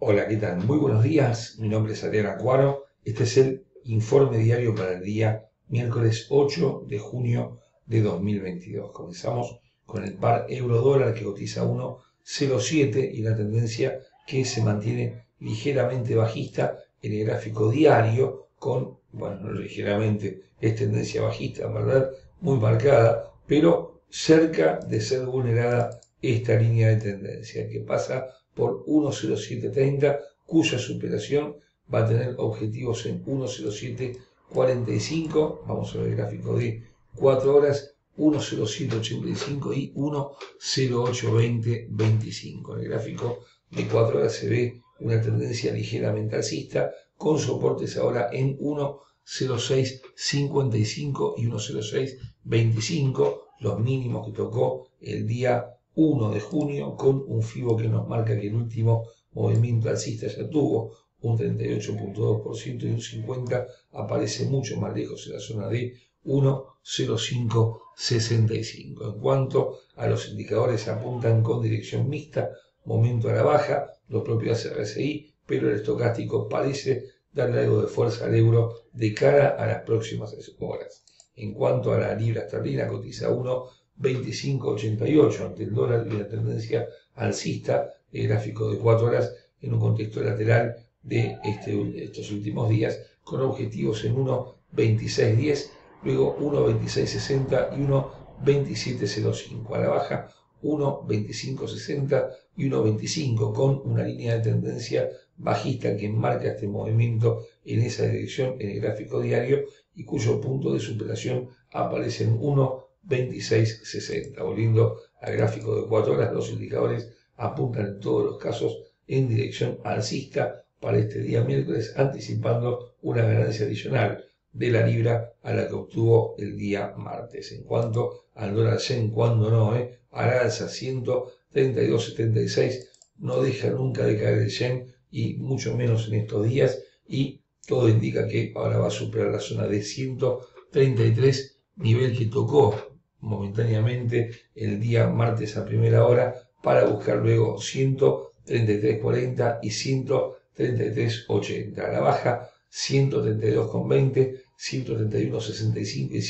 Hola, ¿qué tal? Muy buenos días. Mi nombre es Adrián Acuaro. Este es el informe diario para el día miércoles 8 de junio de 2022. Comenzamos con el par euro-dólar que cotiza 1,07 y la tendencia que se mantiene ligeramente bajista en el gráfico diario con, bueno, no ligeramente, es tendencia bajista, ¿verdad? Muy marcada, pero cerca de ser vulnerada esta línea de tendencia que pasa por 10730, cuya superación va a tener objetivos en 10745, vamos a ver el gráfico de 4 horas, 10785 y 1082025. En el gráfico de 4 horas se ve una tendencia ligeramente alcista, con soportes ahora en 10655 y 10625, los mínimos que tocó el día 1 de junio con un FIBO que nos marca que el último movimiento alcista ya tuvo un 38.2% y un 50% aparece mucho más lejos en la zona de 1.0565. En cuanto a los indicadores apuntan con dirección mixta, momento a la baja, los propios RSI, pero el estocástico parece darle algo de fuerza al euro de cara a las próximas horas. En cuanto a la libra esterlina, cotiza 1 25.88 ante el dólar y la tendencia alcista, el gráfico de 4 horas en un contexto lateral de este, estos últimos días, con objetivos en 1.26.10, luego 1.26.60 y 1.27.05. A la baja 1.25.60 y 1.25 con una línea de tendencia bajista que marca este movimiento en esa dirección en el gráfico diario y cuyo punto de superación aparece en 1 2660. Volviendo al gráfico de 4 horas, los indicadores apuntan en todos los casos en dirección alcista para este día miércoles, anticipando una ganancia adicional de la libra a la que obtuvo el día martes. En cuanto al dólar yen, cuando no, eh, al alza 132.76, no deja nunca de caer el yen y mucho menos en estos días y todo indica que ahora va a superar la zona de 133, nivel que tocó momentáneamente el día martes a primera hora para buscar luego 133.40 y 133.80. A la baja 132.20, 131.65 y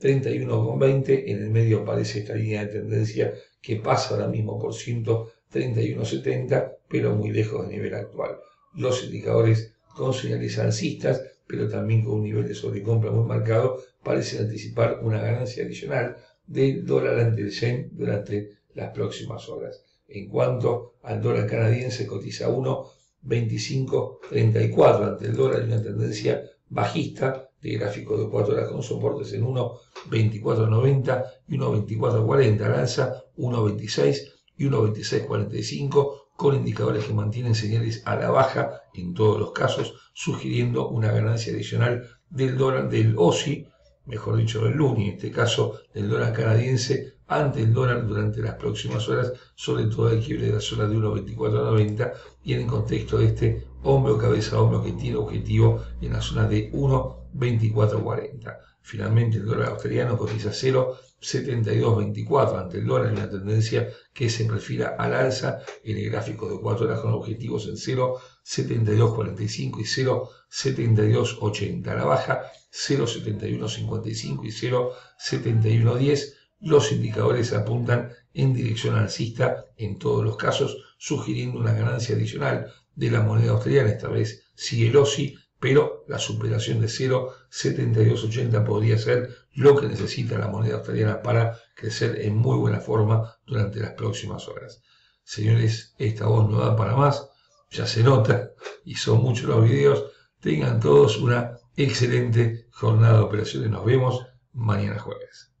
131.20. En el medio aparece esta línea de tendencia que pasa ahora mismo por 131.70, pero muy lejos del nivel actual. Los indicadores con señales alcistas, pero también con un nivel de sobrecompra muy marcado, parece anticipar una ganancia adicional del dólar ante el yen durante las próximas horas. En cuanto al dólar canadiense, cotiza 1.2534 ante el dólar y una tendencia bajista de gráfico de 4 horas con soportes en 1.2490 y 1.2440 al alza, 1.26 y 1.2645 con indicadores que mantienen señales a la baja en todos los casos, sugiriendo una ganancia adicional del dólar del OSI mejor dicho del LUNI, en este caso del dólar canadiense, ante el dólar durante las próximas horas, sobre todo el quiebre de la zona de 1.2490 y en el contexto de este hombro cabeza hombro que tiene objetivo en la zona de 1.2440. Finalmente el dólar australiano cotiza 0.7224 ante el dólar en una tendencia que se refiere al alza en el gráfico de 4 horas con objetivos en 0.7245 y 0.7280. A la baja 0.7155 y 0.7110. Los indicadores apuntan en dirección alcista en todos los casos, sugiriendo una ganancia adicional de la moneda australiana. Esta vez sigue el OSI, pero la superación de 0.7280 podría ser lo que necesita la moneda australiana para crecer en muy buena forma durante las próximas horas. Señores, esta voz no da para más, ya se nota y son muchos los videos. Tengan todos una excelente jornada de operaciones. Nos vemos mañana jueves.